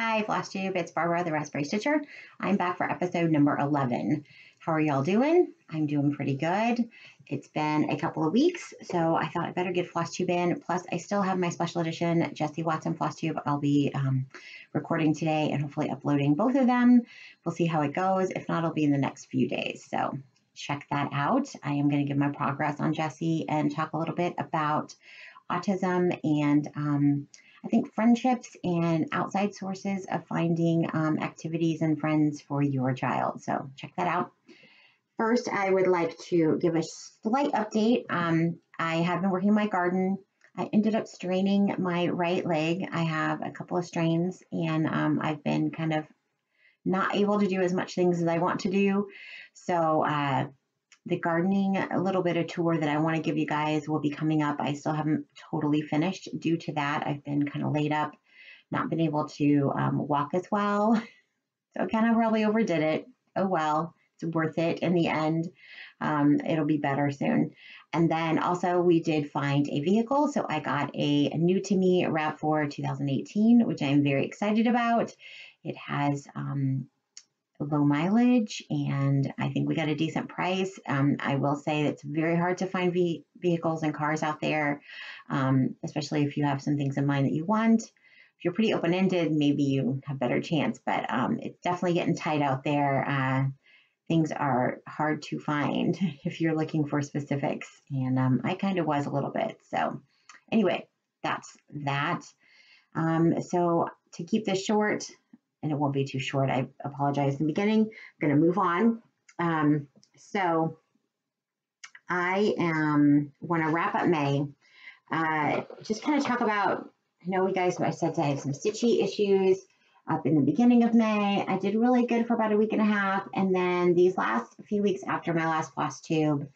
Hi, FlossTube. It's Barbara, the Raspberry Stitcher. I'm back for episode number 11. How are y'all doing? I'm doing pretty good. It's been a couple of weeks, so I thought I'd better get FlossTube in. Plus, I still have my special edition Jesse Watson FlossTube. I'll be um, recording today and hopefully uploading both of them. We'll see how it goes. If not, it'll be in the next few days. So check that out. I am going to give my progress on Jesse and talk a little bit about autism and um, I think friendships and outside sources of finding um, activities and friends for your child. So check that out. First, I would like to give a slight update. Um, I have been working my garden. I ended up straining my right leg. I have a couple of strains, and um, I've been kind of not able to do as much things as I want to do. So uh, the gardening a little bit of tour that I want to give you guys will be coming up. I still haven't totally finished due to that. I've been kind of laid up, not been able to um, walk as well. So I kind of probably overdid it. Oh well, it's worth it in the end. Um, it'll be better soon. And then also we did find a vehicle. So I got a, new to me RAV4 2018, which I'm very excited about. It has um, low mileage and I think we got a decent price. Um, I will say it's very hard to find ve- vehicles and cars out there, um, especially if you have some things in mind that you want. If you're pretty open ended, maybe you have better chance, but um, it's definitely getting tight out there. Uh, things are hard to find if you're looking for specifics, and um, I kind of was a little bit. So, anyway, that's that. Um, so, to keep this short, and it won't be too short. I apologize in the beginning. I'm going to move on. Um, so I am want to wrap up May. Uh, just kind of talk about. I know you guys. I said I had some stitchy issues up in the beginning of May. I did really good for about a week and a half, and then these last few weeks after my last FlossTube,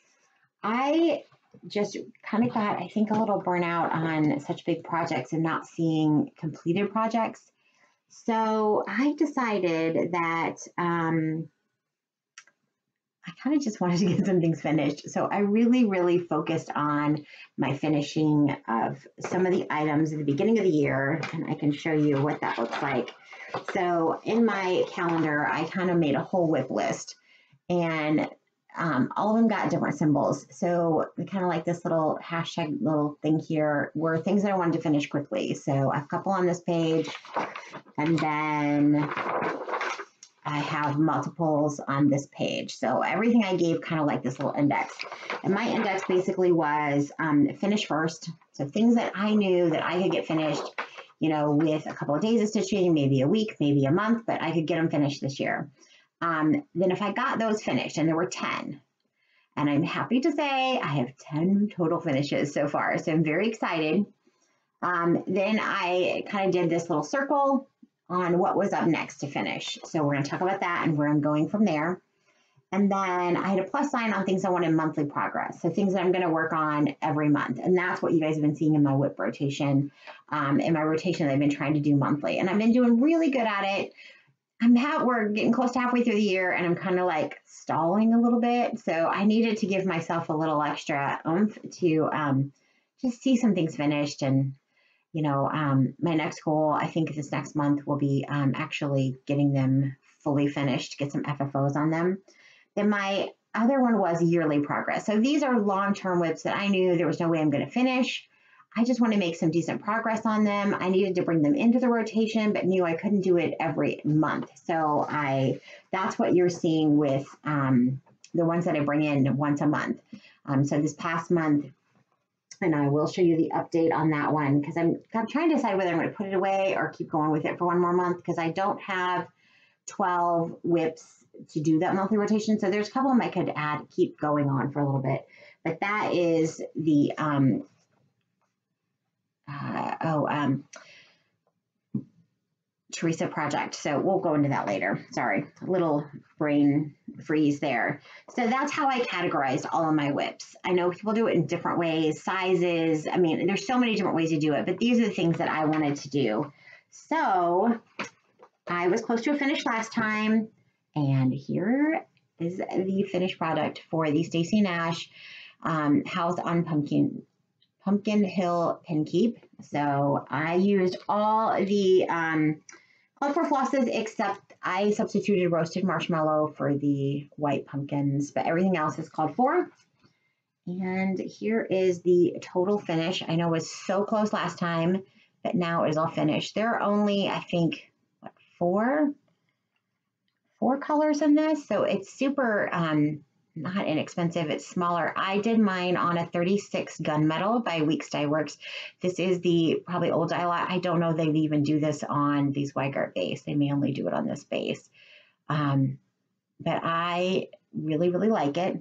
I just kind of got, I think, a little burnout on such big projects and not seeing completed projects. So I decided that um, I kind of just wanted to get some things finished. So I really, really focused on my finishing of some of the items at the beginning of the year, and I can show you what that looks like. So in my calendar, I kind of made a whole WIP list, and um, all of them got different symbols. So kind of like this little hashtag little thing here were things that I wanted to finish quickly. So a couple on this page, and then I have multiples on this page. So everything I gave kind of like this little index. And my index basically was um, finish first. So things that I knew that I could get finished, you know, with a couple of days of stitching, maybe a week, maybe a month, but I could get them finished this year. Um, then if I got those finished, and there were 10, and I'm happy to say I have 10 total finishes so far. So I'm very excited. Um, then I kind of did this little circle on what was up next to finish. So we're going to talk about that and where I'm going from there. And then I had a plus sign on things I wanted monthly progress. So things that I'm going to work on every month. And that's what you guys have been seeing in my whip rotation. Um, in my rotation, that I've been trying to do monthly. And I've been doing really good at it. I'm ha- we're getting close to halfway through the year and I'm kind of like stalling a little bit. So I needed to give myself a little extra oomph to um, just see some things finished. And, you know, um, my next goal, I think this next month will be um, actually getting them fully finished, get some FFOs on them. Then my other one was yearly progress. So these are long term whips that I knew there was no way I'm going to finish. I just want to make some decent progress on them. I needed to bring them into the rotation, but knew I couldn't do it every month. So I that's what you're seeing with um, the ones that I bring in once a month. Um, so this past month, and I will show you the update on that one because I'm, I'm trying to decide whether I'm going to put it away or keep going with it for one more month because I don't have 12 whips to do that monthly rotation. So there's a couple of them I could add, keep going on for a little bit. But that is the um, uh, oh, um, Teresa project. So we'll go into that later. Sorry, a little brain freeze there. So that's how I categorized all of my whips. I know people do it in different ways, sizes. I mean, there's so many different ways to do it, but these are the things that I wanted to do. So I was close to a finish last time, and here is the finished product for the Stacy Nash um, House on Pumpkin Pumpkin Hill Pin Keep. So I used all the um, for flosses, except I substituted roasted marshmallow for the white pumpkins, but everything else is called for. And here is the total finish. I know it was so close last time, but now it is all finished. There are only, I think, what, four? Four colors in this. So it's super um, not inexpensive. It's smaller. I did mine on a 36 gunmetal by Weeks Dye Works. This is the probably old dye lot. I don't know they even do this on these Wichelt base. They may only do it on this base. Um, but I really, really like it.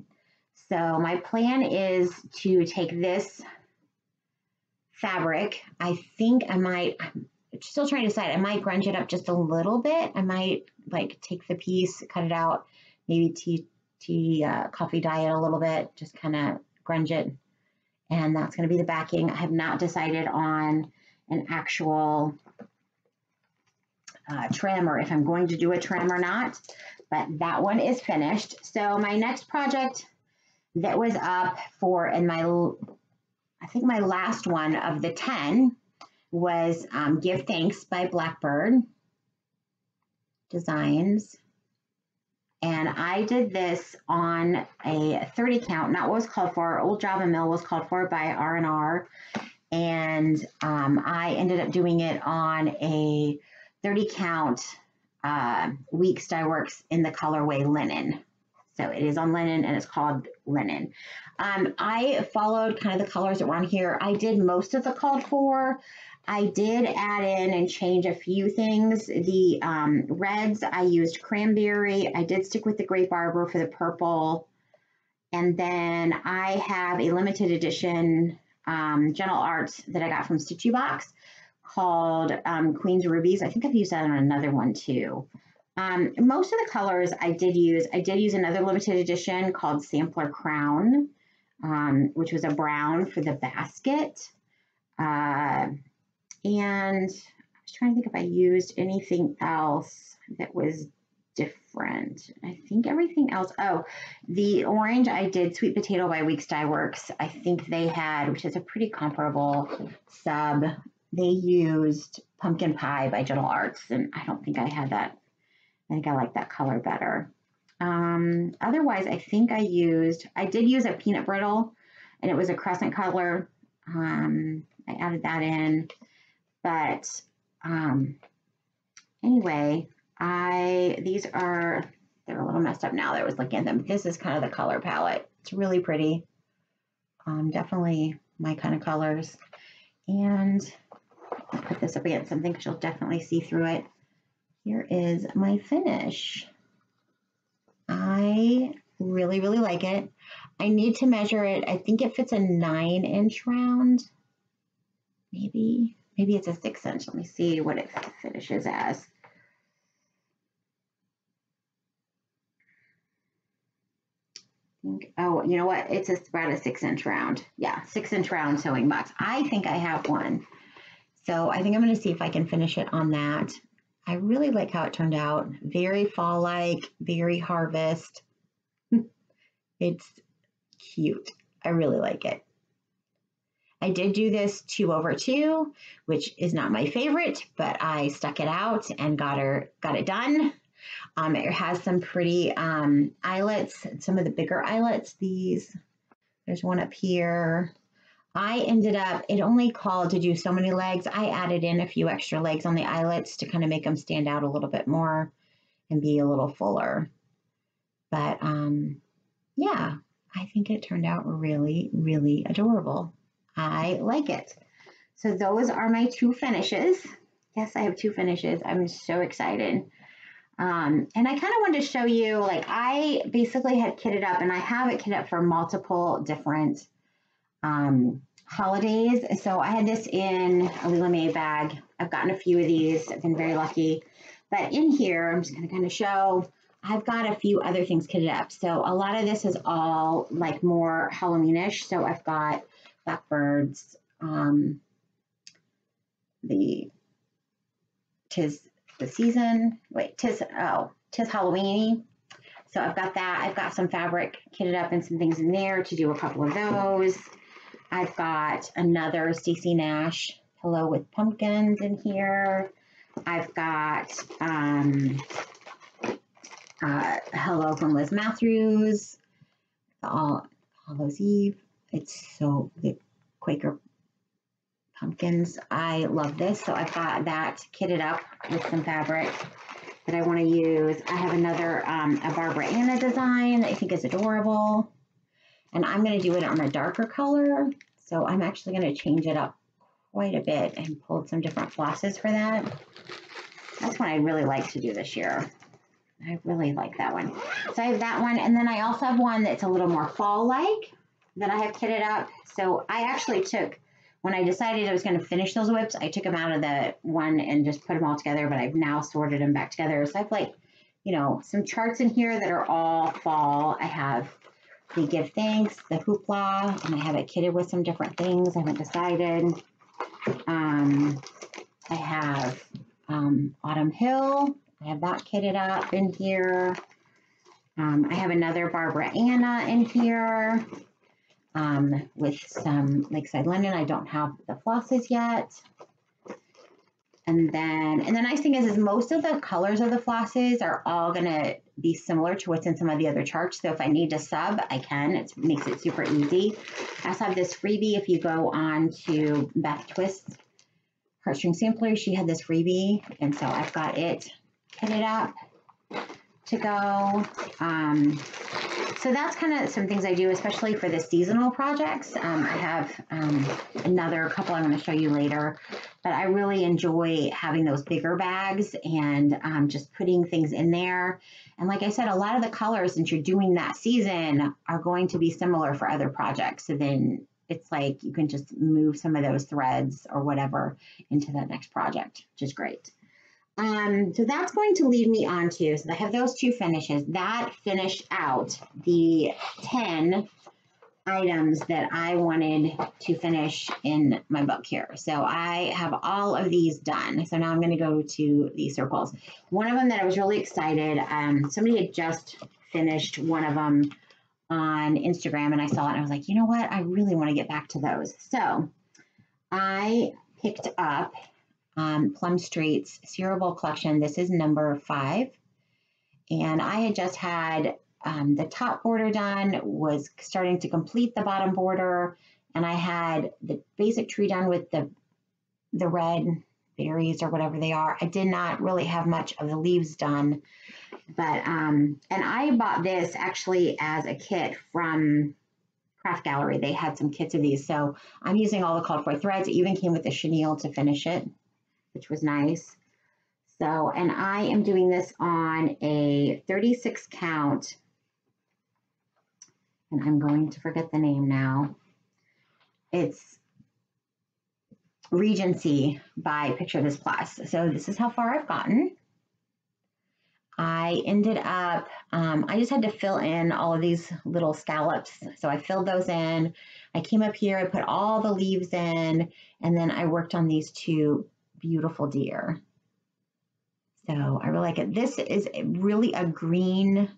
So my plan is to take this fabric. I think I might, I'm still trying to decide, I might grunge it up just a little bit. I might like take the piece, cut it out, maybe tea, uh, coffee diet a little bit, just kind of grunge it. And that's going to be the backing. I have not decided on an actual uh, trim or if I'm going to do a trim or not, but that one is finished. So my next project that was up for in my, I think my last one of the 10 was um, Give Thanks by Blackbird Designs. And I did this on a 30 count, not what was called for. Old Java Mill was called for by R&R. And um, I ended up doing it on a 30 count uh, Weeks Dye Works in the colorway linen. So it is on linen and it's called linen. Um, I followed kind of the colors that were on here. I did most of the called for. I did add in and change a few things. The um, reds, I used cranberry. I did stick with the grape arbor for the purple. And then I have a limited edition um, Gentle Arts that I got from Stitchy Box called um, Queen's Rubies. I think I've used that on another one too. Um, most of the colors I did use, I did use another limited edition called Sampler Crown, um, which was a brown for the basket. Uh, and I was trying to think if I used anything else that was different. I think everything else. Oh, the orange I did Sweet Potato by Weeks Dye Works. I think they had, which is a pretty comparable sub. They used Pumpkin Pie by Gentle Arts, and I don't think I had that I think I like that color better. Um, otherwise, I think I used, I did use a peanut brittle and it was a Crescent Colours. Um, I added that in, but um, anyway, I, these are, they're a little messed up now that I was looking at them. This is kind of the color palette. It's really pretty. Um, definitely my kind of colors. And I'll put this up against something because you'll definitely see through it. Here is my finish. I really, really like it. I need to measure it. I think it fits a nine inch round. Maybe, maybe it's a six inch. Let me see what it finishes as. Oh, you know what? It's about a six inch round. Yeah, six inch round sewing box. I think I have one. So I think I'm going to see if I can finish it on that. I really like how it turned out. Very fall like, very harvest. it's cute. I really like it. I did do this two over two, which is not my favorite, but I stuck it out and got her got it done. Um, it has some pretty um, eyelets, some of the bigger eyelets. These, there's one up here. I ended up, it only called to do so many legs. I added in a few extra legs on the eyelets to kind of make them stand out a little bit more and be a little fuller. But um, yeah, I think it turned out really, really adorable. I like it. So those are my two finishes. Yes, I have two finishes. I'm so excited. Um, and I kind of wanted to show you, like I basically had kitted up and I have it kitted up for multiple different um, holidays. So I had this in a Lila May bag. I've gotten a few of these. I've been very lucky. But in here, I'm just going to kind of show, I've got a few other things kitted up. So a lot of this is all like more Halloweenish. So I've got blackbirds, um, the tis the season. Wait, tis oh, tis Halloweeny. So I've got that. I've got some fabric kitted up and some things in there to do a couple of those. I've got another Stacy Nash pillow with pumpkins in here. I've got got um, uh, Hello from Liz Mathews, All Hallows Eve. It's so the Quaker pumpkins. I love this. So I've got that kitted up with some fabric that I want to use. I have another, um, a Barbara Ana design that I think is adorable. And I'm going to do it on a darker color. So I'm actually going to change it up quite a bit and pulled some different flosses for that. That's one I really like to do this year. I really like that one. So I have that one. And then I also have one that's a little more fall-like that I have kitted up. So I actually took, when I decided I was going to finish those whips, I took them out of the one and just put them all together, but I've now sorted them back together. So I have like, you know, some charts in here that are all fall. I have the Give Thanks, the Hoopla, and I have it kitted with some different things. I haven't decided. Um, I have um, Autumn Hill. I have that kitted up in here. Um, I have another Barbara Ana in here um, with some Lakeside Linen. I don't have the flosses yet. And then, and the nice thing is, is most of the colors of the flosses are all going to be similar to what's in some of the other charts. So if I need to sub, I can. It makes it super easy. I also have this freebie. If you go on to Beth Twist Heartstring Sampler, she had this freebie. And so I've got it kitted up to go. Um, so that's kind of some things I do, especially for the seasonal projects. Um, I have um, another couple I'm going to show you later, but I really enjoy having those bigger bags and um, just putting things in there. And like I said, a lot of the colors, since you're doing that season, are going to be similar for other projects. So then it's like you can just move some of those threads or whatever into that next project, which is great. Um, so that's going to lead me on to, so I have those two finishes. That finished out the 10 items that I wanted to finish in my book here. So I have all of these done. So now I'm going to go to the circles. One of them that I was really excited, um, somebody had just finished one of them on Instagram and I saw it and I was like, you know what? I really want to get back to those. So I picked up um, Plum Street's Bowl collection. This is number five. And I had just had um, the top border done, was starting to complete the bottom border, and I had the basic tree done with the the red berries or whatever they are. I did not really have much of the leaves done, but um, and I bought this actually as a kit from Craft Gallery. They had some kits of these, so I'm using all the called for threads. It even came with a chenille to finish it which was nice. So, and I am doing this on a 36 count, and I'm going to forget the name now. It's Regency by Picture This Plus. So this is how far I've gotten. I ended up, um, I just had to fill in all of these little scallops. So I filled those in. I came up here, I put all the leaves in, and then I worked on these two beautiful deer. So I really like it. This is really a green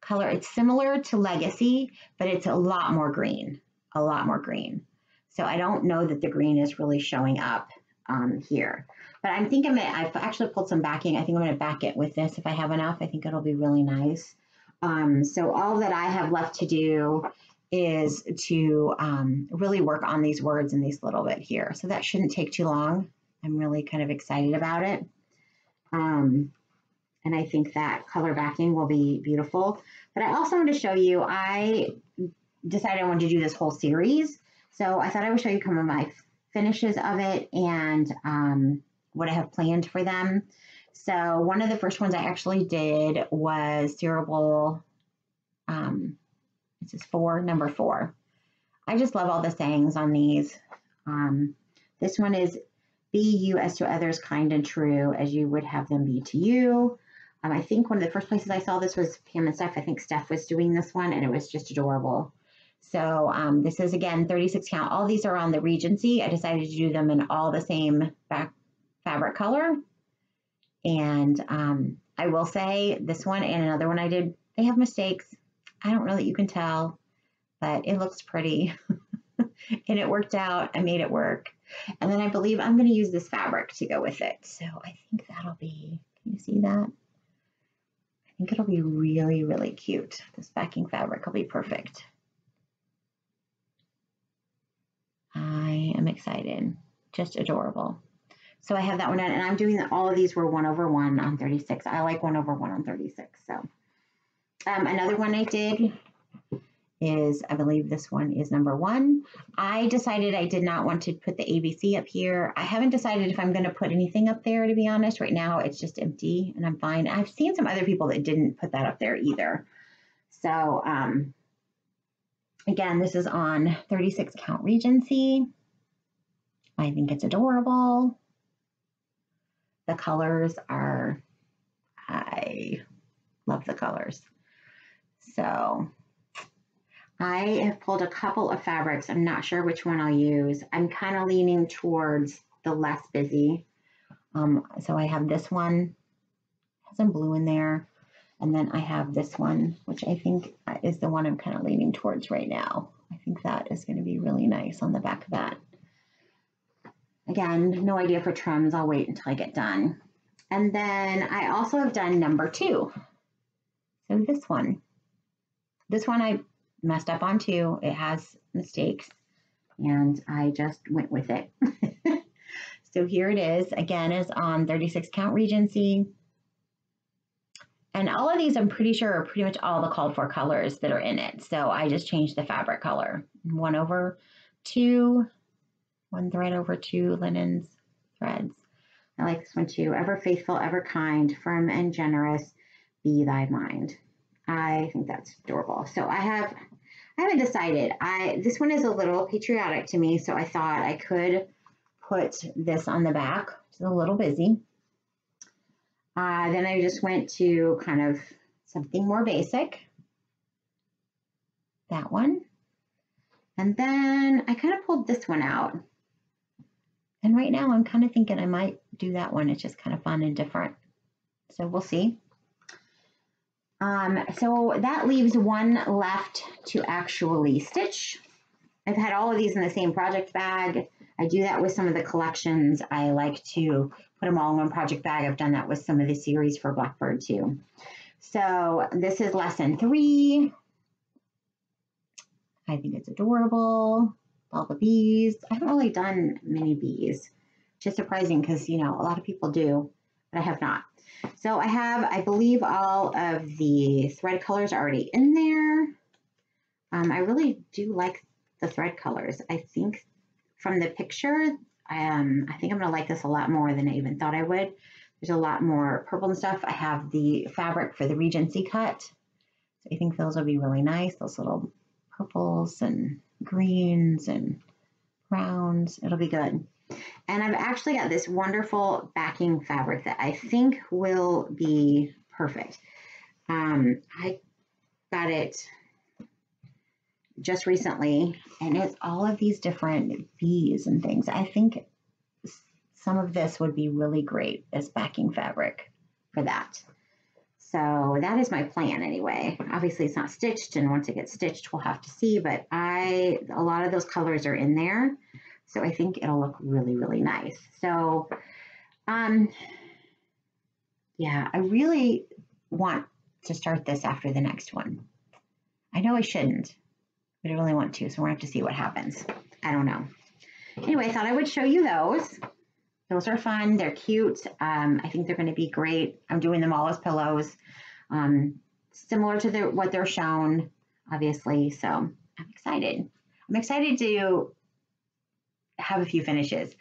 color. It's similar to Legacy, but it's a lot more green, a lot more green. So I don't know that the green is really showing up um, here. But I'm thinking I've actually pulled some backing. I think I'm going to back it with this if I have enough. I think it'll be really nice. Um, so all that I have left to do is to um, really work on these words in these little bit here. So that shouldn't take too long. I'm really kind of excited about it. Um, and I think that color backing will be beautiful. But I also want to show you, I decided I wanted to do this whole series. So I thought I would show you some of my finishes of it and um, what I have planned for them. So one of the first ones I actually did was Cereal um, this is four, number four. I just love all the sayings on these. Um, this one is be you as to others, kind and true, as you would have them be to you. Um, I think one of the first places I saw this was Pam and Steph. I think Steph was doing this one, and it was just adorable. So um, this is again 36 count. All these are on the Regency. I decided to do them in all the same back fabric color. And um, I will say this one and another one I did, they have mistakes. I don't know that you can tell, but it looks pretty. and it worked out. I made it work. And then I believe I'm going to use this fabric to go with it. So I think that'll be, can you see that? I think it'll be really, really cute. This backing fabric will be perfect. I am excited. Just adorable. So I have that one, done, and I'm doing that. all of these were one over one on 36. I like one over one on 36. So um, another one I did is, I believe this one is number one. I decided I did not want to put the ABC up here. I haven't decided if I'm going to put anything up there, to be honest. Right now, it's just empty, and I'm fine. I've seen some other people that didn't put that up there either. So, um, again, this is on 36 count Regency. I think it's adorable. The colors are, I love the colors. So I have pulled a couple of fabrics. I'm not sure which one I'll use. I'm kind of leaning towards the less busy. Um, so I have this one, has some blue in there. And then I have this one, which I think is the one I'm kind of leaning towards right now. I think that is going to be really nice on the back of that. Again, no idea for trims. I'll wait until I get done. And then I also have done number two. So this one. This one I messed up on too. It has mistakes and I just went with it. so here it is. Again, is on 36 count Regency. And all of these, I'm pretty sure, are pretty much all the called for colors that are in it. So I just changed the fabric color. One over two, one thread over two linens threads. I like this one too. Ever faithful, ever kind, firm and generous, be thy mind. I think that's adorable. So I have, I haven't decided. I this one is a little patriotic to me, so I thought I could put this on the back. It's a little busy. Uh, then I just went to kind of something more basic. That one. And then I kind of pulled this one out. And right now I'm kind of thinking I might do that one. It's just kind of fun and different. So we'll see. Um, so that leaves one left to actually stitch. I've had all of these in the same project bag. I do that with some of the collections. I like to put them all in one project bag. I've done that with some of the series for Blackbird too. So this is lesson three. I think it's adorable. All the bees. I haven't really done many bees, is surprising because, you know, a lot of people do, but I have not. So I have, I believe, all of the thread colors already in there. Um, I really do like the thread colors. I think from the picture, um, I think I'm going to like this a lot more than I even thought I would. There's a lot more purple and stuff. I have the fabric for the Regency cut. So I think those will be really nice. Those little purples and greens and browns. It'll be good. And I've actually got this wonderful backing fabric that I think will be perfect. Um, I got it just recently, and it's all of these different bees and things. I think some of this would be really great as backing fabric for that. So that is my plan anyway. Obviously it's not stitched and once it gets stitched we'll have to see, but I a lot of those colors are in there. So I think it'll look really, really nice. So um yeah, I really want to start this after the next one. I know I shouldn't, but I really want to, so we're gonna have to see what happens. I don't know. Anyway, I thought I would show you those. Those are fun. They're cute. Um, I think they're going to be great. I'm doing them all as pillows, um, similar to the, what they're shown, obviously. So I'm excited. I'm excited to have a few finishes.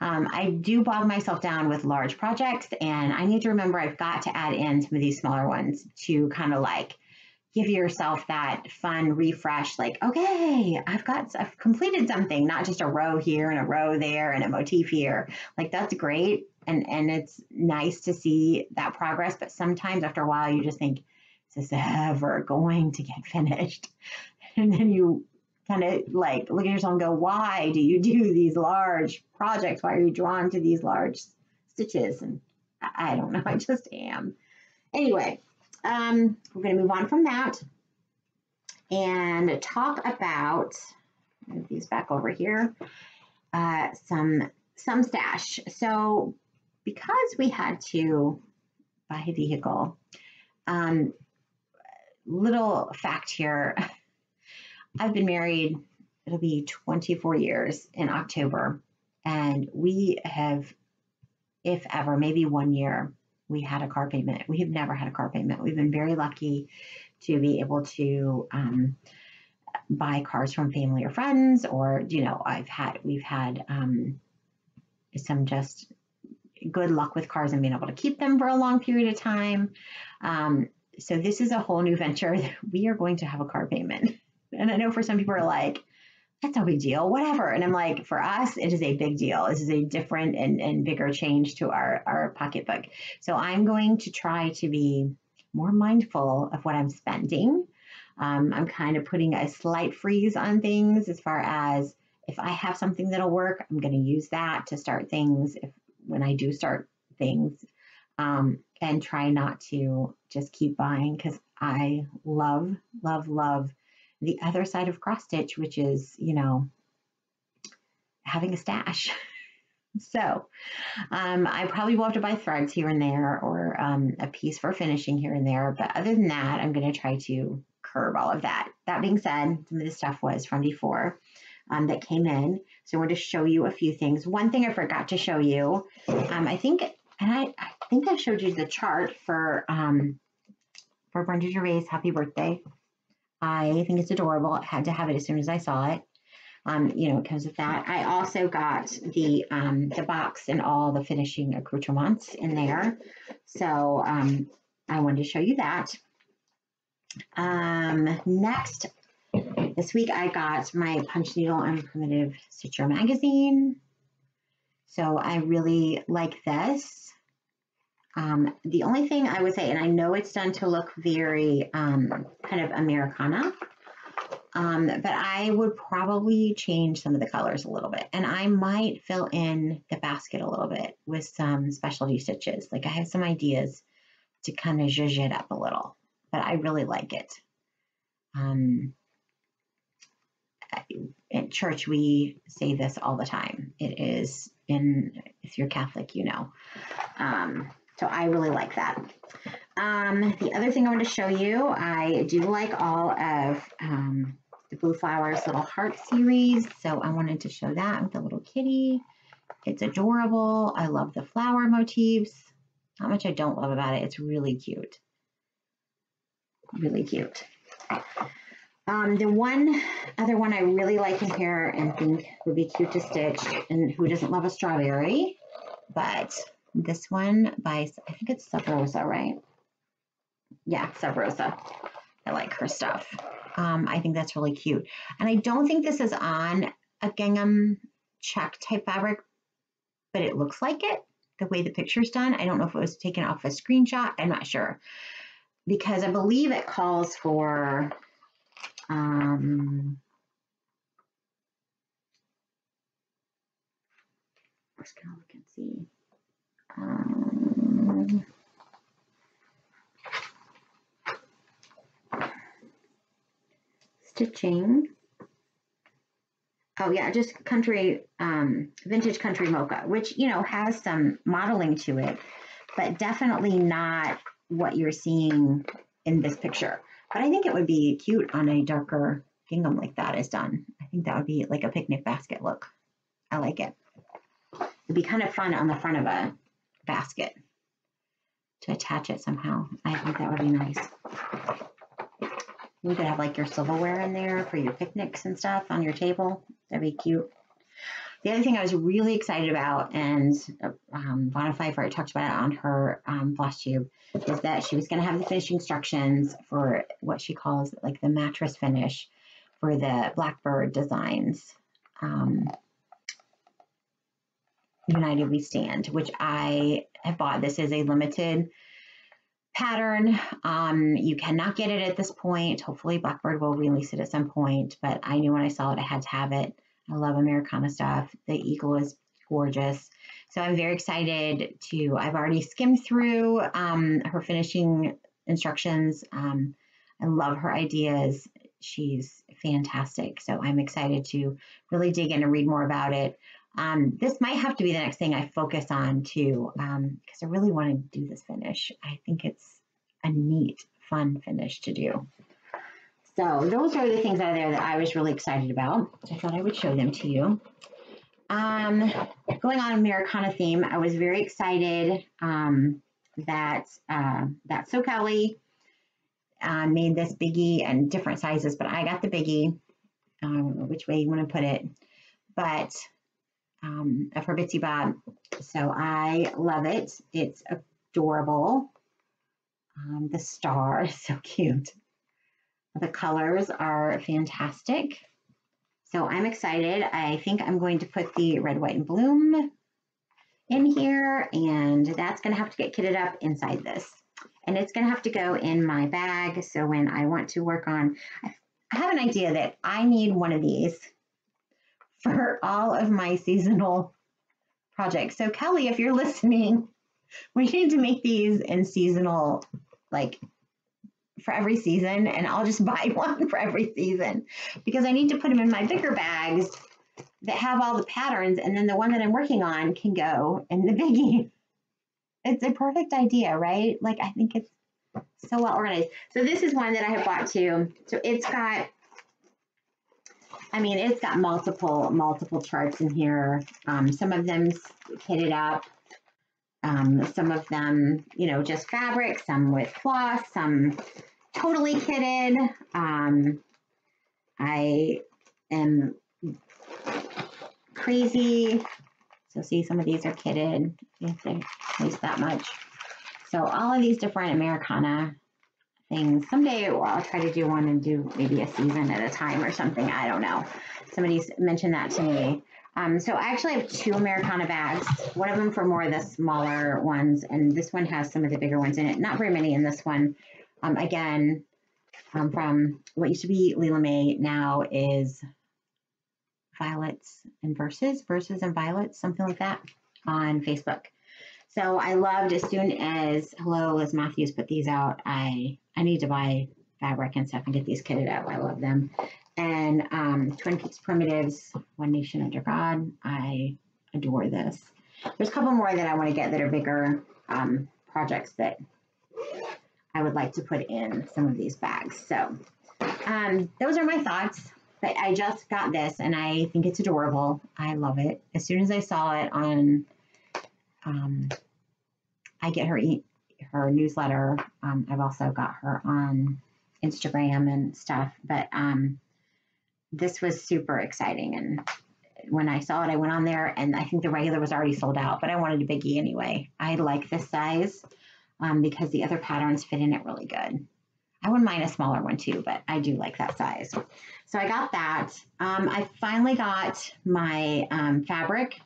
Um, I do bog myself down with large projects, and I need to remember I've got to add in some of these smaller ones to kind of like give yourself that fun refresh like okay i've got i've completed something not just a row here and a row there and a motif here like that's great and and it's nice to see that progress but sometimes after a while you just think is this ever going to get finished and then you kind of like look at yourself and go why do you do these large projects why are you drawn to these large stitches and i don't know i just am anyway um, we're going to move on from that and talk about, move these back over here. Uh, some some stash. So because we had to buy a vehicle, um, little fact here. I've been married, it'll be 24 years in October, and we have, if ever, maybe one year, we had a car payment. We have never had a car payment. We've been very lucky to be able to um, buy cars from family or friends, or you know, I've had we've had um, some just good luck with cars and being able to keep them for a long period of time. Um, so this is a whole new venture. We are going to have a car payment, and I know for some people are like, that's no big deal, whatever. And I'm like, for us, it is a big deal. This is a different and, and bigger change to our, our pocketbook. So I'm going to try to be more mindful of what I'm spending. Um, I'm kind of putting a slight freeze on things as far as if I have something that'll work, I'm going to use that to start things if when I do start things um, and try not to just keep buying because I love, love, love the other side of cross stitch, which is, you know, having a stash. so um, I probably will have to buy threads here and there or um, a piece for finishing here and there. But other than that, I'm going to try to curb all of that. That being said, some of the stuff was from before um, that came in. So I wanted to show you a few things. One thing I forgot to show you, um, I think, and I, I think I showed you the chart for um, for Brenda Gervais' happy birthday. I think it's adorable. I had to have it as soon as I saw it. Um, you know, it comes with that. I also got the um, the box and all the finishing accoutrements in there. So um, I wanted to show you that. Um, next, this week I got my Punch Needle and Primitive Stitcher magazine. So I really like this. Um, the only thing I would say, and I know it's done to look very um, kind of Americana, um, but I would probably change some of the colors a little bit. And I might fill in the basket a little bit with some specialty stitches. Like I have some ideas to kind of zhuzh it up a little, but I really like it. Um, at church we say this all the time. It is in if you're Catholic, you know. Um, so I really like that. Um, the other thing I want to show you, I do like all of um, the Blue Flowers Little Heart series. So I wanted to show that with the little kitty. It's adorable. I love the flower motifs. Not much I don't love about it. It's really cute. Really cute. Um, the one other one I really like in here and think would be cute to stitch, and who doesn't love a strawberry, but this one by, I think it's Sub Rosa, right? Yeah, Sub Rosa. I like her stuff. Um, I think that's really cute. And I don't think this is on a gingham check type fabric, but it looks like it the way the picture's done. I don't know if it was taken off a screenshot. I'm not sure because I believe it calls for um, let's go look and see. Um, stitching. Oh yeah, just country, um, vintage country mocha, which, you know, has some modeling to it, but definitely not what you're seeing in this picture. But I think it would be cute on a darker gingham like that is done. I think that would be like a picnic basket look. I like it. It'd be kind of fun on the front of a basket to attach it somehow. I think that would be nice. You could have like your silverware in there for your picnics and stuff on your table. That'd be cute. The other thing I was really excited about, and um, Vonna Pfeiffer talked about it on her um, tube, is that she was going to have the finishing instructions for what she calls like the mattress finish for the Blackbird designs. Um, United We Stand, which I have bought. This is a limited pattern. Um, you cannot get it at this point. Hopefully Blackbird will release it at some point, but I knew when I saw it, I had to have it. I love Americana stuff. The eagle is gorgeous. So I'm very excited to, I've already skimmed through um, her finishing instructions. Um, I love her ideas. She's fantastic. So I'm excited to really dig in and read more about it. Um, this might have to be the next thing I focus on too, because um, I really want to do this finish. I think it's a neat, fun finish to do. So those are the things out there that I was really excited about. I thought I would show them to you. Um, going on Americana theme, I was very excited um, that uh, that So Kelly uh, made this biggie and different sizes, but I got the biggie. Which way you want to put it, but um, for Bitsy Bob. So I love it. It's adorable. Um, the star is so cute. The colors are fantastic. So I'm excited. I think I'm going to put the red, white, and bloom in here, and that's going to have to get kitted up inside this. And it's going to have to go in my bag. So when I want to work on, I have an idea that I need one of these for all of my seasonal projects. So Kelly, if you're listening, we need to make these in seasonal, like for every season, and I'll just buy one for every season because I need to put them in my bigger bags that have all the patterns, and then the one that I'm working on can go in the biggie. It's a perfect idea, right? Like I think it's so well organized. So this is one that I have bought too. So it's got I mean, it's got multiple, multiple charts in here. Um, some of them kitted up. Um, some of them, you know, just fabric, some with floss, some totally kitted. Um, I am crazy. So see, some of these are kitted, they waste that much. So all of these different Americana things. Someday I'll try to do one and do maybe a season at a time or something. I don't know. Somebody mentioned that to me. Um, so I actually have two Americana bags, one of them for more of the smaller ones, and this one has some of the bigger ones in it. Not very many in this one. Um, again, um, from what used to be Lila May now is Violets and Verses, Verses and Violets, something like that on Facebook. So I loved as soon as Hello Liz Mathews put these out, I I need to buy fabric and stuff and get these kitted out. I love them. And um, Twin Peaks Primitives, One Nation Under God. I adore this. There's a couple more that I want to get that are bigger um, projects that I would like to put in some of these bags. So um, those are my thoughts. But I just got this and I think it's adorable. I love it. As soon as I saw it on, um, I get her e her newsletter. Um, I've also got her on Instagram and stuff. But um, this was super exciting. And when I saw it, I went on there, and I think the regular was already sold out. But I wanted a biggie anyway. I like this size um, because the other patterns fit in it really good. I wouldn't mind a smaller one too, but I do like that size. So I got that. Um, I finally got my um, fabric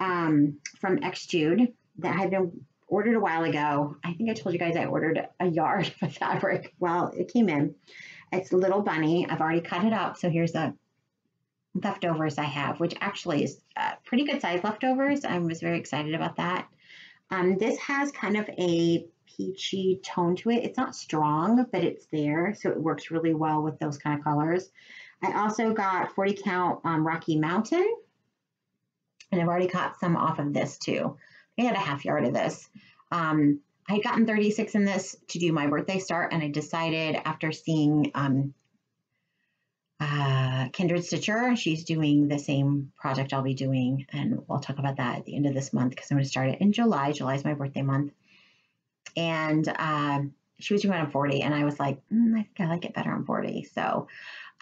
um, from XJude that I've been ordered a while ago. I think I told you guys I ordered a yard of fabric. Well, it came in. It's a Little Bunny. I've already cut it up. So here's the leftovers I have, which actually is uh, pretty good size leftovers. I was very excited about that. Um, this has kind of a peachy tone to it. It's not strong, but it's there. So it works really well with those kind of colors. I also got 40 count um, Rocky Mountain. And I've already cut some off of this too. I had a half yard of this. Um, I had gotten 36 in this to do my birthday start, and I decided after seeing um, uh, Kindred Stitcher, she's doing the same project I'll be doing, and we'll talk about that at the end of this month because I'm going to start it in July. July is my birthday month, and uh, she was doing it on 40, and I was like, mm, I think I like it better on 40. So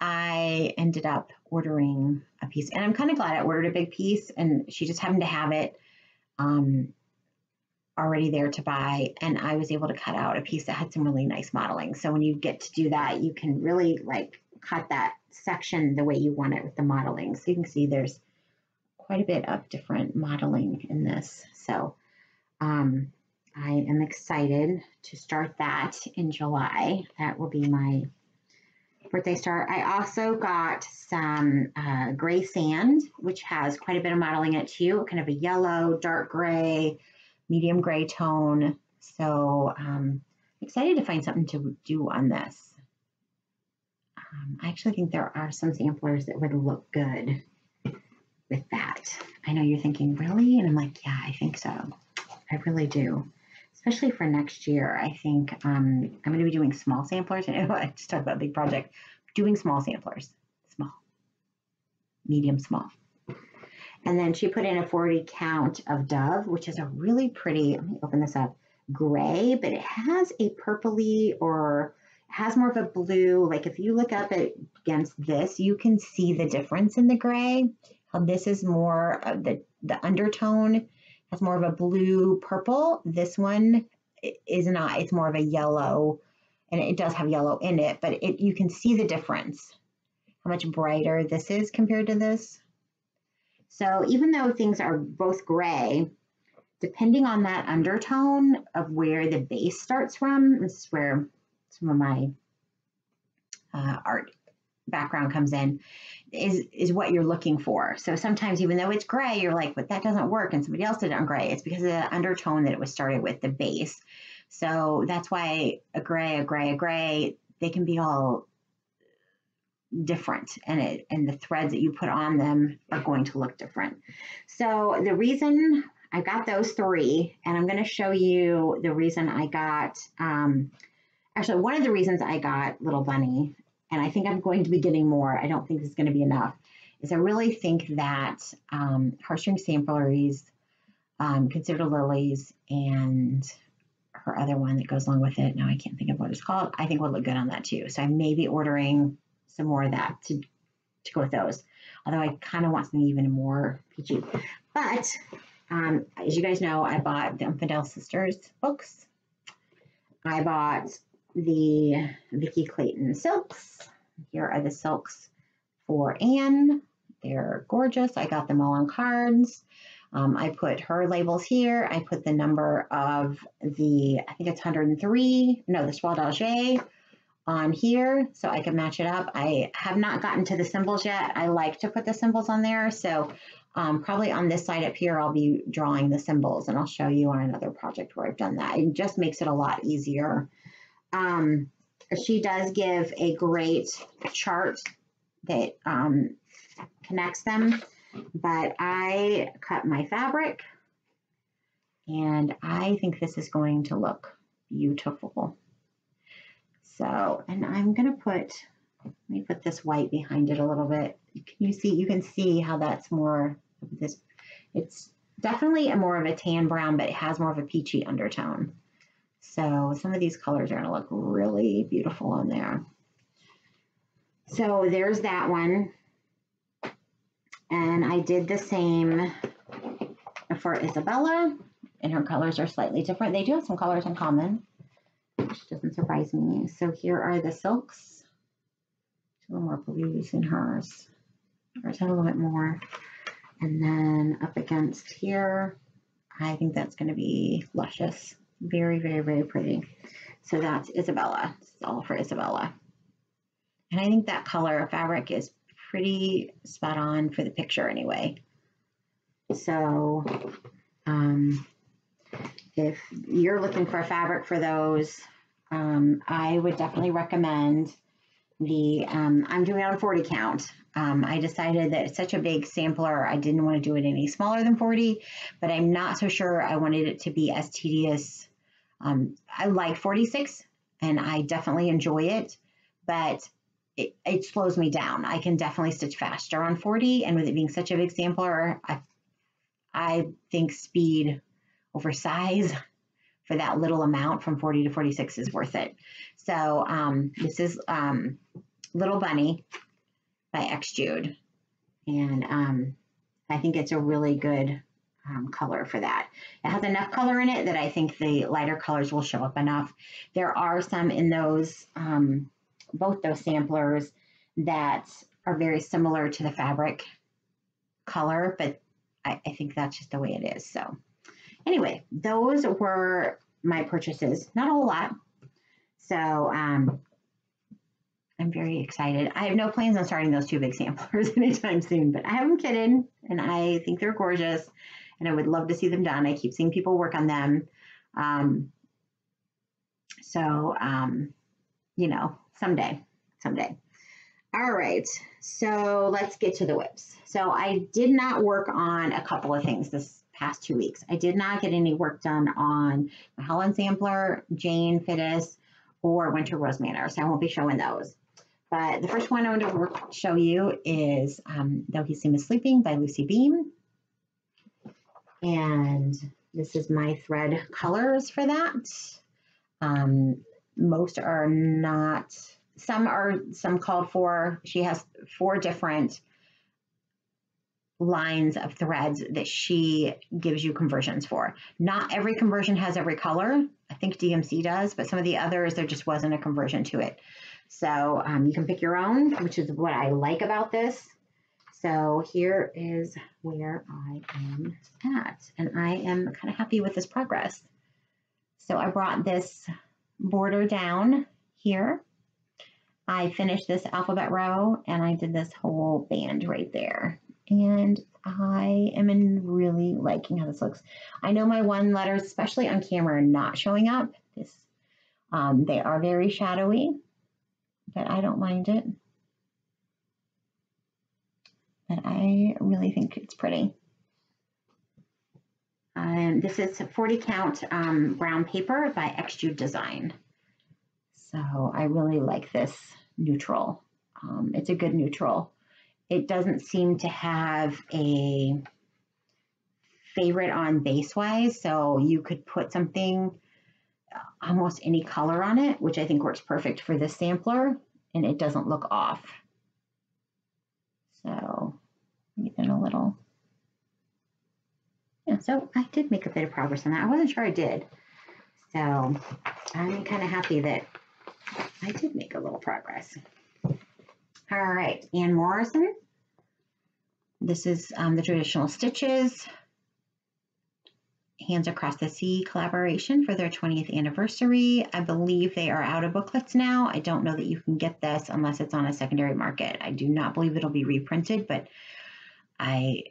I ended up ordering a piece, and I'm kind of glad I ordered a big piece, and she just happened to have it um, already there to buy. And I was able to cut out a piece that had some really nice modeling. So when you get to do that, you can really like cut that section the way you want it with the modeling. So you can see there's quite a bit of different modeling in this. So um, I am excited to start that in July. That will be my birthday star. I also got some uh, gray sand, which has quite a bit of modeling in it too, kind of a yellow, dark gray, medium gray tone. So um, excited to find something to do on this. um, I actually think there are some samplers that would look good with that. I know you're thinking, really? And I'm like, yeah, I think so. I really do. Especially for next year, I think um, I'm going to be doing small samplers. I know I just talked about big project. Doing small samplers, small, medium, small. And then she put in a 40 count of Dove, which is a really pretty, let me open this up, gray, but it has a purpley or has more of a blue. Like if you look up against this, you can see the difference in the gray. How this is more of the, the undertone has more of a blue purple. This one is not, it's more of a yellow and it does have yellow in it, but it you can see the difference, how much brighter this is compared to this. So even though things are both gray, depending on that undertone of where the base starts from, this is where some of my uh, art background comes in, is is what you're looking for. So sometimes even though it's gray, you're like, but that doesn't work, and somebody else did it on gray. It's because of the undertone that it was started with, the base. So that's why a gray, a gray, a gray, they can be all different and it and the threads that you put on them are going to look different. So the reason I got those three, and I'm going to show you the reason I got, um, actually one of the reasons I got Little Bunny, and I think I'm going to be getting more, I don't think this is going to be enough, is I really think that um, Heartstring Samplery's, um, Consider Lilies, and her other one that goes along with it, now I can't think of what it's called, I think would look good on that too. So I may be ordering some more of that to, to go with those. Although I kind of want something even more peachy. But um, as you guys know, I bought the Infidel Sisters books. I bought the Vicki Clayton silks. Here are the silks for Anne. They're gorgeous. I got them all on cards. Um, I put her labels here. I put the number of the, I think it's 103, no, the Soie d'Alger on here so I can match it up. I have not gotten to the symbols yet. I like to put the symbols on there. So um, probably on this side up here, I'll be drawing the symbols and I'll show you on another project where I've done that. It just makes it a lot easier. Um, she does give a great chart that um, connects them, but I cut my fabric and I think this is going to look beautiful. So, and I'm going to put, let me put this white behind it a little bit. Can you see, you can see how that's more this, it's definitely a more of a tan brown, but it has more of a peachy undertone. So some of these colors are going to look really beautiful on there. So there's that one. And I did the same for Isabella, and her colors are slightly different. They do have some colors in common which doesn't surprise me. So here are the silks. A little more blues in hers. Hers had a little bit more. And then up against here, I think that's going to be luscious. Very, very, very pretty. So that's Isabella. Is all for Isabella. And I think that color of fabric is pretty spot on for the picture anyway. So um, if you're looking for a fabric for those, um, I would definitely recommend the, um, I'm doing it on 40 count. Um, I decided that it's such a big sampler, I didn't want to do it any smaller than 40, but I'm not so sure I wanted it to be as tedious. Um, I like 46 and I definitely enjoy it, but it, it slows me down. I can definitely stitch faster on 40, and with it being such a big sampler, I, I think speed over size for that little amount from 40 to 46 is worth it. So um, this is um, Little Bunny by X Jude. And um, I think it's a really good um, color for that. It has enough color in it that I think the lighter colors will show up enough. There are some in those, um, both those samplers that are very similar to the fabric color, but I, I think that's just the way it is. So anyway, those were my purchases. Not a whole lot. So um, I'm very excited. I have no plans on starting those two big samplers anytime soon, but I have them kitted and I think they're gorgeous and I would love to see them done. I keep seeing people work on them. Um, so, um, you know, someday, someday. All right, so let's get to the WIPs. So I did not work on a couple of things this past two weeks. I did not get any work done on Holland Sampler, Jane Fittis, or Winter Rose Manor, so I won't be showing those. But the first one I want to show you is um, Though He Seems Sleeping by Lucy Beam. And this is my thread colors for that. Um, most are not, some are, some called for, she has four different lines of threads that she gives you conversions for. Not every conversion has every color. I think DMC does, but some of the others, there just wasn't a conversion to it. So um, you can pick your own, which is what I like about this. So here is where I am at, and I am kind of happy with this progress. So I brought this border down here. I finished this alphabet row and I did this whole band right there. And I am in really liking how this looks. I know my one letters, especially on camera, are not showing up. This, um, they are very shadowy, but I don't mind it. But I really think it's pretty. Um, this is 40 count um, brown paper by xJu Design. So I really like this neutral. Um, it's a good neutral. It doesn't seem to have a favorite on base wise, so you could put something almost any color on it, which I think works perfect for this sampler, and it doesn't look off. So even a little. Yeah, so I did make a bit of progress on that. I wasn't sure I did. So I'm kind of happy that I did make a little progress. All right, Anne Morrison. This is um, the traditional stitches. Hands Across the Sea collaboration for their 20th anniversary. I believe they are out of booklets now. I don't know that you can get this unless it's on a secondary market. I do not believe it'll be reprinted, but I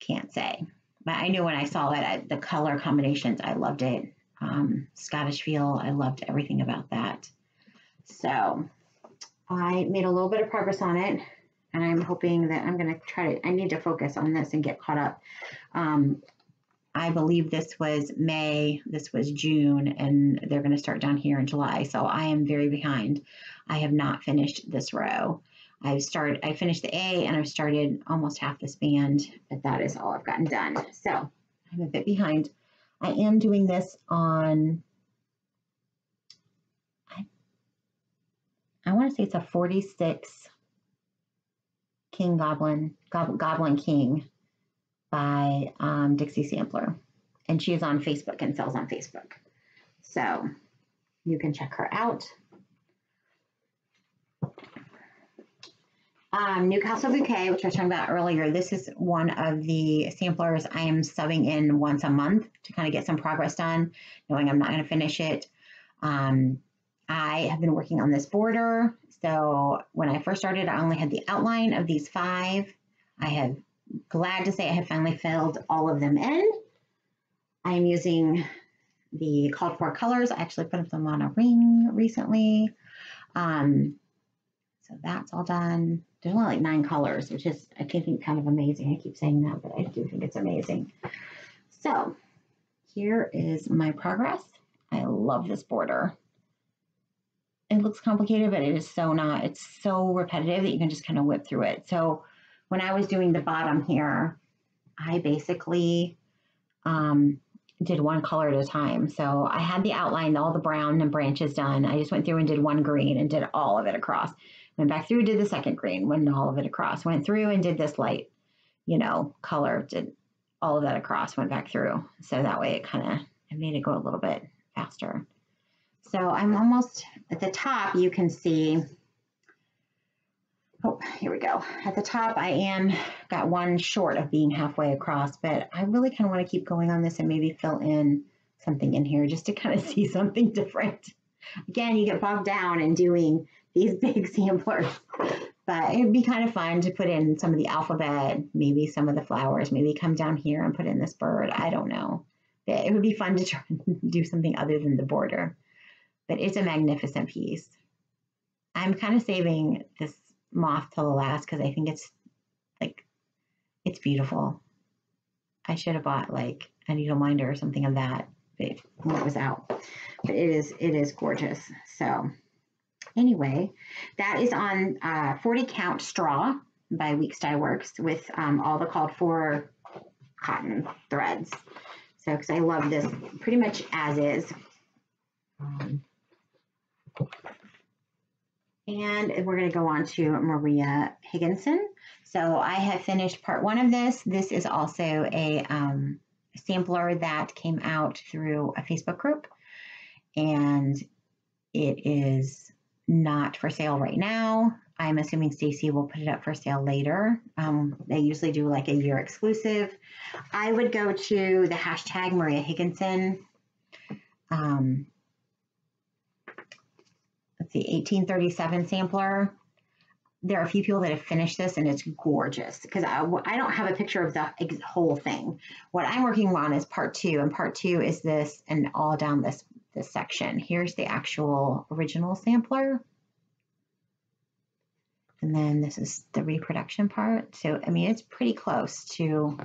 can't say. But I knew when I saw it, I, the color combinations, I loved it. Um, Scottish feel, I loved everything about that. So I made a little bit of progress on it and I'm hoping that I'm going to try to, I need to focus on this and get caught up. Um, I believe this was May, this was June, and they're going to start down here in July. So I am very behind. I have not finished this row. I've started, I finished the A and I've started almost half this band, but that is all I've gotten done. So I'm a bit behind. I am doing this on, I, I want to say it's a 46 King Goblin, Goblin King by um, Dixie Sampler. And she is on Facebook and sells on Facebook. So you can check her out. Um, Newcastle Bouquet, which I was talking about earlier, this is one of the samplers I am subbing in once a month to kind of get some progress done, knowing I'm not going to finish it. Um, I have been working on this border. So when I first started, I only had the outline of these five. I have glad to say I have finally filled all of them in. I am using the called for colors. I actually put them on a ring recently. Um, so that's all done. There's only like nine colors, which is, I think, kind of amazing. I keep saying that, but I do think it's amazing. So here is my progress. I love this border. It looks complicated, but it is so not. It's so repetitive that you can just kind of whip through it. So when I was doing the bottom here, I basically um, did one color at a time. So I had the outline, all the brown and branches done. I just went through and did one green and did all of it across. Went back through, did the second green, went all of it across. Went through and did this light, you know, color, did all of that across, went back through. So that way it kind of it made it go a little bit faster. So I'm almost at the top, you can see Oh, here we go. At the top, I am got one short of being halfway across, but I really kind of want to keep going on this and maybe fill in something in here just to kind of see something different. Again, you get bogged down in doing these big samplers, but it'd be kind of fun to put in some of the alphabet, maybe some of the flowers, maybe come down here and put in this bird. I don't know. It would be fun to try and do something other than the border, but it's a magnificent piece. I'm kind of saving this moth till the last because I think it's like, it's beautiful. I should have bought like a needle minder or something of that when it was out. But it is, it is gorgeous. So anyway, that is on uh, 40 count straw by Weeks Dye Works with um, all the called for cotton threads. So, because I love this pretty much as is. Um, and we're going to go on to Maria Higginson. So I have finished part one of this. This is also a um, sampler that came out through a Facebook group. And it is not for sale right now. I'm assuming Stacy will put it up for sale later. Um, they usually do like a year exclusive. I would go to the hashtag Maria Higginson. Um, let's see, 1837 sampler. There are a few people that have finished this and it's gorgeous because I, I don't have a picture of the whole thing. What I'm working on is part two, and part two is this and all down this, this section. Here's the actual original sampler. And then this is the reproduction part. So, I mean, it's pretty close to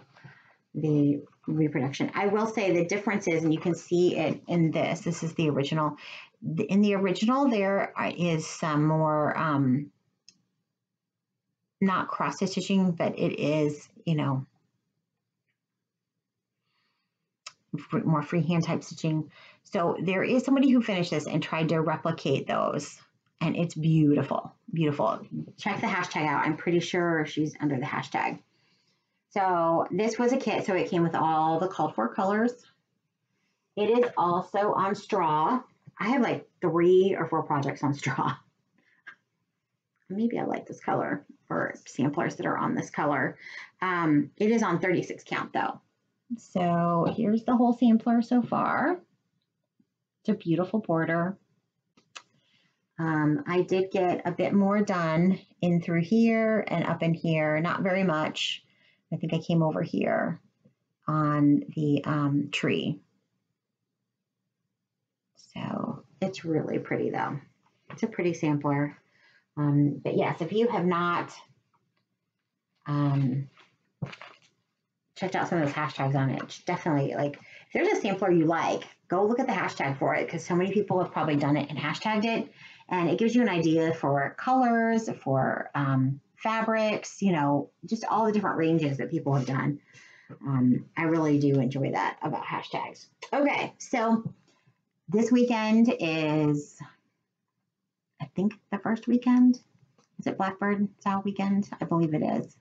the reproduction. I will say the difference is, and you can see it in this, this is the original. In the original, there is some more, um, not cross stitching, but it is, you know, more freehand type stitching. So there is somebody who finished this and tried to replicate those and it's beautiful, beautiful. Check the hashtag out. I'm pretty sure she's under the hashtag. So this was a kit, so it came with all the called for colors. It is also on straw. I have like three or four projects on straw. Maybe I like this color or samplers that are on this color. Um, it is on 36 count though. So here's the whole sampler so far. It's a beautiful border. Um, I did get a bit more done in through here and up in here, not very much. I think I came over here on the um, tree. So it's really pretty though. It's a pretty sampler. Um, but yes, if you have not um, checked out some of those hashtags on it, definitely like if there's a sampler you like, go look at the hashtag for it because so many people have probably done it and hashtagged it and it gives you an idea for colors, for um, fabrics, you know, just all the different ranges that people have done. Um, I really do enjoy that about hashtags. Okay, so this weekend is, I think, the first weekend. Is it Blackbird Style Weekend? I believe it is.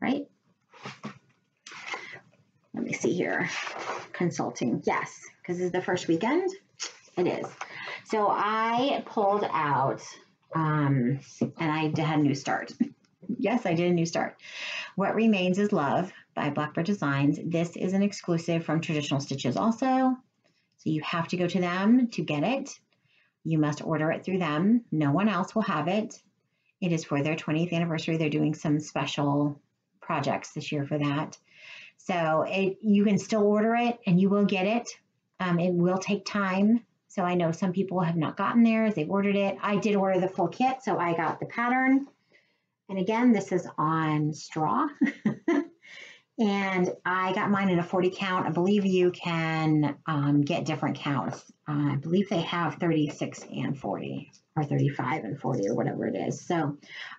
Right? Let me see here. Consulting. Yes, because this is the first weekend. It is. So I pulled out, um, and I had a new start. yes, I did a new start. What Remains is Love by Blackbird Designs. This is an exclusive from Traditional Stitches also. So you have to go to them to get it. You must order it through them. No one else will have it. It is for their 20th anniversary. They're doing some special projects this year for that. So it, you can still order it and you will get it. Um, it will take time. So I know some people have not gotten theirs, they've ordered it. I did order the full kit, so I got the pattern. And again, this is on straw. and I got mine in a 40 count. I believe you can um, get different counts. Uh, I believe they have 36 and 40 or 35 and 40 or whatever it is. So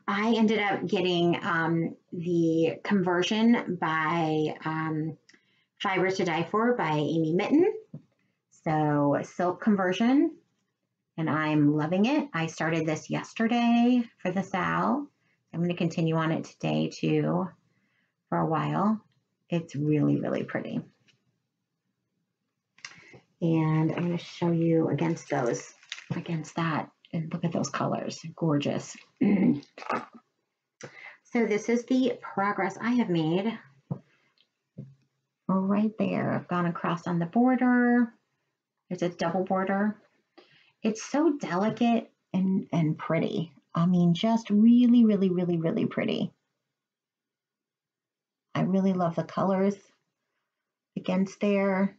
I ended up getting um, the conversion by um, Fibers to Die For by Amy Mitten. So silk conversion, and I'm loving it. I started this yesterday for the Sal. I'm going to continue on it today too for a while. It's really, really pretty. And I'm going to show you against those, against that, and look at those colors. Gorgeous. so this is the progress I have made right there. I've gone across on the border. There's a double border. It's so delicate and, and pretty. I mean, just really, really, really, really pretty. I really love the colors against there.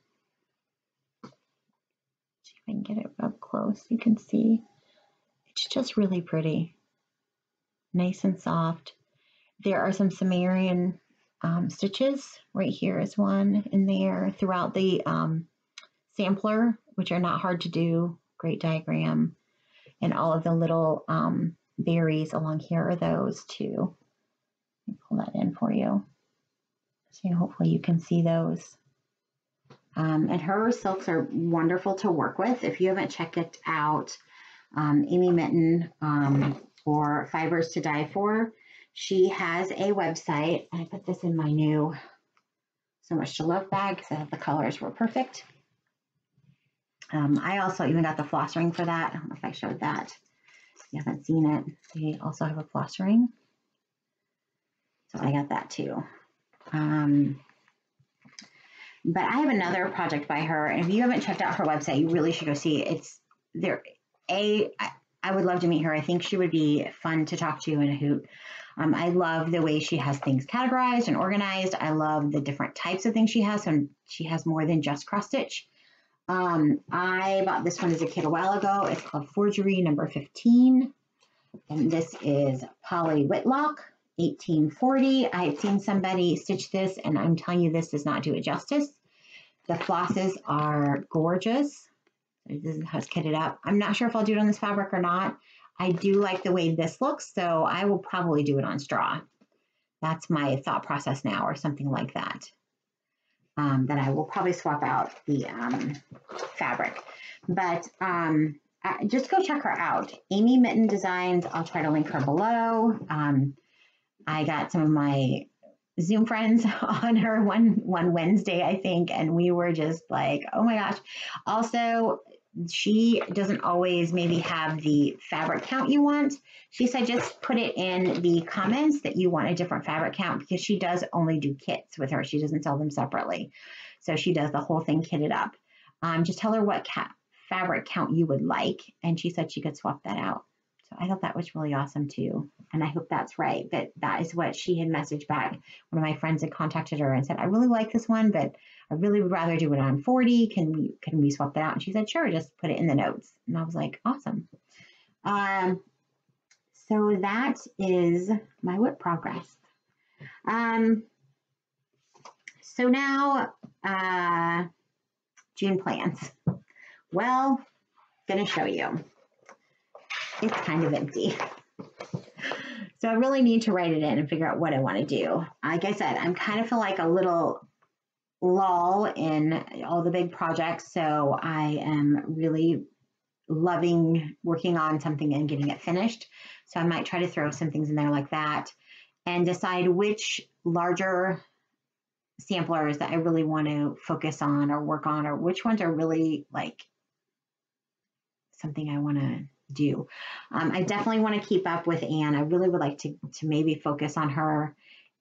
Can get it up close. You can see it's just really pretty. nice and soft. There are some Smyrna um, stitches. Right here is one in there throughout the um, sampler, which are not hard to do. Great diagram. And all of the little um, berries along here are those too. Pull that in for you. So hopefully you can see those. Um, and her silks are wonderful to work with. If you haven't checked it out, um, Amy Mitten um, or Fibers to Die For, she has a website. I put this in my new So Much to Love bag because the colors were perfect. Um, I also even got the floss ring for that. I don't know if I showed that. If you haven't seen it, they also have a floss ring. So I got that too. Um, but I have another project by her, and if you haven't checked out her website, you really should go see it. It's there. A, I, would love to meet her. I think she would be fun to talk to in a hoot. Um, I love the way she has things categorized and organized. I love the different types of things she has. So she has more than just cross stitch. Um, I bought this one as a kit a while ago. It's called Forgery number 15. And this is Polly Whitlock, 1840. I had seen somebody stitch this, and I'm telling you, this does not do it justice. The flosses are gorgeous. This is how it's kitted up. I'm not sure if I'll do it on this fabric or not. I do like the way this looks, so I will probably do it on straw. That's my thought process now, or something like that. Um, that I will probably swap out the um, fabric. But um, just go check her out. Amy Mitten Designs, I'll try to link her below. Um, I got some of my Zoom friends on her one one Wednesday, I think, and we were just like, oh my gosh. Also, she doesn't always maybe have the fabric count you want. She said just put it in the comments that you want a different fabric count because she does only do kits with her. She doesn't sell them separately. So she does the whole thing kitted up. Um, just tell her what fabric count you would like. And she said she could swap that out. So I thought that was really awesome too. And I hope that's right. But that is what she had messaged back. One of my friends had contacted her and said, I really like this one, but I really would rather do it on 40. Can we can we swap that out? And she said, sure, just put it in the notes. And I was like, awesome. Um, so that is my WIP progress. Um, so now, uh, June plans. Well, gonna show you it's kind of empty. So I really need to write it in and figure out what I want to do. Like I said, I'm kind of feel like a little lull in all the big projects. So I am really loving working on something and getting it finished. So I might try to throw some things in there like that and decide which larger samplers that I really want to focus on or work on or which ones are really like something I want to do. Um, I definitely want to keep up with Anne. I really would like to, to maybe focus on her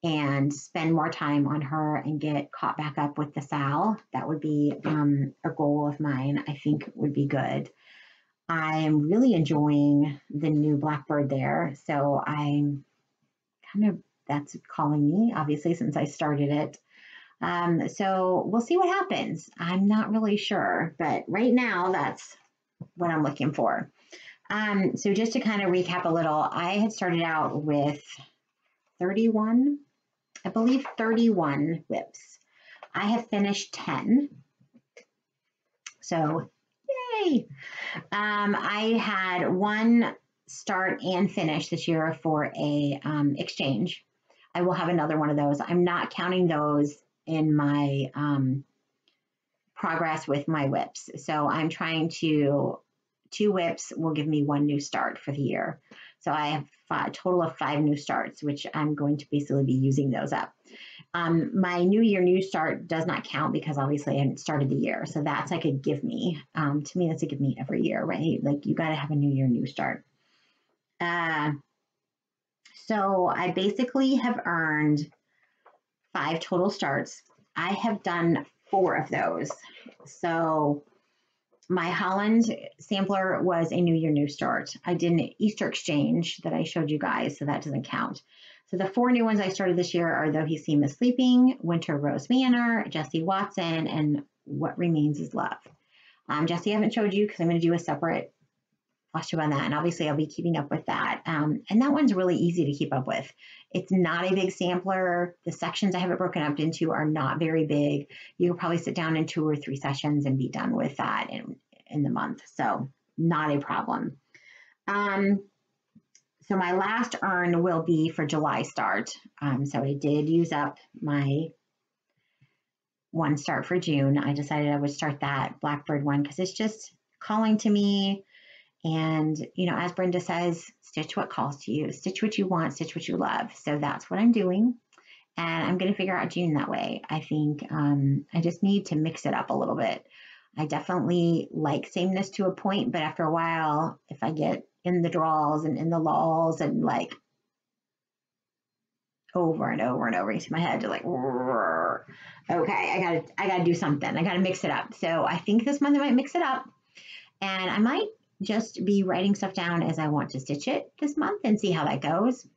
and spend more time on her and get caught back up with the Sal. That would be um, a goal of mine, I think would be good. I am really enjoying the new Blackbird there. So I'm kind of, that's calling me, obviously, since I started it. Um, so we'll see what happens. I'm not really sure, but right now that's what I'm looking for. Um, so just to kind of recap a little, I had started out with 31, I believe 31 WIPs. I have finished 10. So yay! Um, I had one start and finish this year for a um, exchange. I will have another one of those. I'm not counting those in my um, progress with my WIPs. So I'm trying to two WIPs will give me one new start for the year. So I have a total of five new starts, which I'm going to basically be using those up. Um, my new year new start does not count because obviously I haven't started the year. So that's like a give me. Um, to me, that's a give me every year, right? Like you got to have a new year new start. Uh, so I basically have earned five total starts. I have done four of those. So my Holland sampler was a New Year New Start. I did an Easter exchange that I showed you guys, so that doesn't count. So the four new ones I started this year are Though He Seemeth Sleeping, Winter Rose Manor, Jesse Watson, and What Remains is Love. Um, Jessie, I haven't showed you because I'm going to do a separate Flosstube on that. And obviously I'll be keeping up with that. Um, and that one's really easy to keep up with. It's not a big sampler. The sections I have it broken up into are not very big. You can probably sit down in two or three sessions and be done with that in, in the month. So not a problem. Um, so my last earn will be for July start. Um, so I did use up my one start for June. I decided I would start that Blackbird one because it's just calling to me. And, you know, as Brenda says, stitch what calls to you, stitch what you want, stitch what you love. So that's what I'm doing. And I'm going to figure out June that way. I think um, I just need to mix it up a little bit. I definitely like sameness to a point, but after a while, if I get in the draws and in the lulls and like over and over and over into my head to like okay i gotta i gotta do something i gotta mix it up so i think this month i might mix it up and i might just be writing stuff down as i want to stitch it this month and see how that goes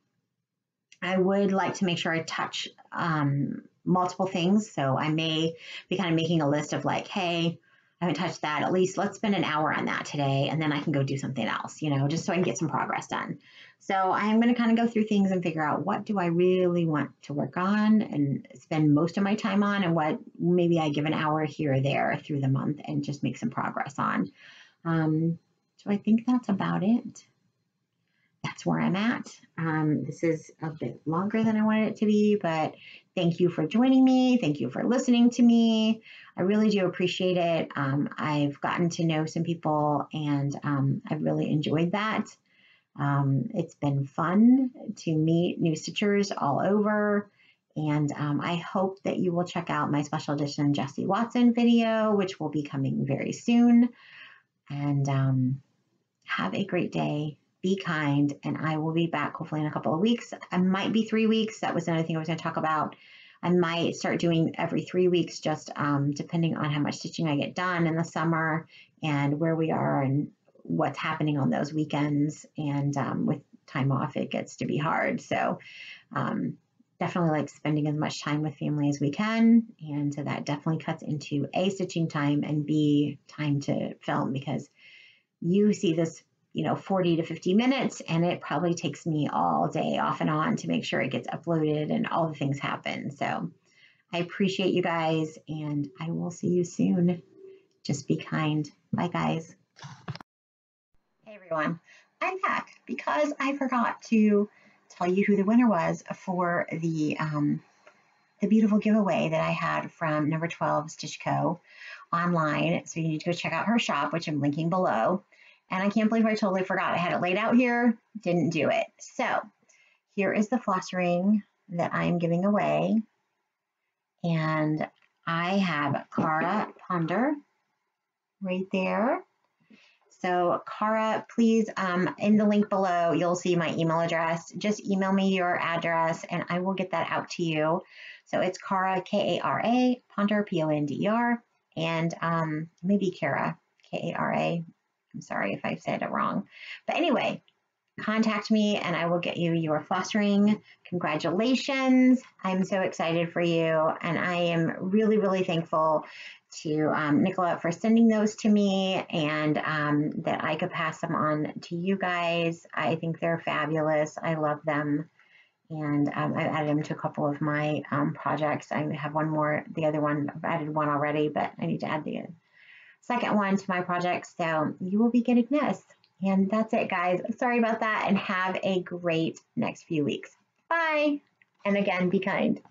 i would like to make sure i touch um, multiple things so i may be kind of making a list of like hey I haven't touched that. At least let's spend an hour on that today and then I can go do something else, you know, just so I can get some progress done. So I'm going to kind of go through things and figure out what do I really want to work on and spend most of my time on and what maybe I give an hour here or there through the month and just make some progress on. Um, so I think that's about it. That's where I'm at. Um, this is a bit longer than I wanted it to be, but thank you for joining me. Thank you for listening to me. I really do appreciate it. Um, I've gotten to know some people and um, I've really enjoyed that. Um, it's been fun to meet new stitchers all over. And um, I hope that you will check out my special edition Jessie Watson video, which will be coming very soon. And um, have a great day. Be kind. And I will be back hopefully in a couple of weeks. I might be three weeks. That was another thing I was going to talk about. I might start doing every three weeks, just um, depending on how much stitching I get done in the summer and where we are and what's happening on those weekends. And um, with time off, it gets to be hard. So um, definitely like spending as much time with family as we can. And so that definitely cuts into A, stitching time and B, time to film because you see this you know 40 to 50 minutes and it probably takes me all day off and on to make sure it gets uploaded and all the things happen. So i appreciate you guys and i will see you soon. Just be kind. Bye guys. Hey everyone. I'm back because i forgot to tell you who the winner was for the um, the beautiful giveaway that i had from number 12 stitch co. online. So you need to go check out her shop which i'm linking below and I can't believe I totally forgot. I had it laid out here, didn't do it. So here is the floss ring that I'm giving away. And I have Cara Ponder right there. So Cara, please, um, in the link below, you'll see my email address. Just email me your address and I will get that out to you. So it's Cara, K-A-R-A, Ponder, P-O-N-D-E-R, and um, maybe Kara, K-A-R-A, I'm sorry if I said it wrong. But anyway, contact me and I will get you your floss ring. Congratulations. I'm so excited for you. And I am really, really thankful to um, Nicola for sending those to me and um, that I could pass them on to you guys. I think they're fabulous. I love them. And um, I've added them to a couple of my um, projects. I have one more, the other one, I've added one already, but I need to add the second one to my project. So you will be getting this. And that's it, guys. Sorry about that and have a great next few weeks. Bye. And again, be kind.